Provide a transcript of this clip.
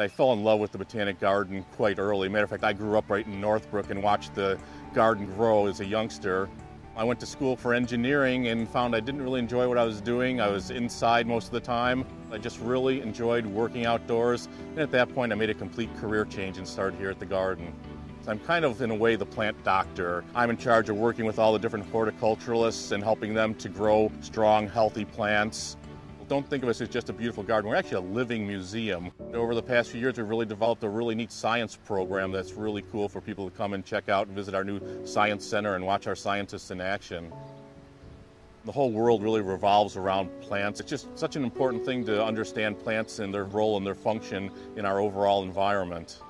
I fell in love with the Botanic Garden quite early. Matter of fact, I grew up right in Northbrook and watched the garden grow as a youngster. I went to school for engineering and found I didn't really enjoy what I was doing. I was inside most of the time. I just really enjoyed working outdoors. And at that point, I made a complete career change and started here at the garden. So I'm kind of, in a way, the plant doctor. I'm in charge of working with all the different horticulturalists and helping them to grow strong, healthy plants don't think of us as just a beautiful garden. We're actually a living museum. Over the past few years, we've really developed a really neat science program that's really cool for people to come and check out and visit our new science center and watch our scientists in action. The whole world really revolves around plants. It's just such an important thing to understand plants and their role and their function in our overall environment.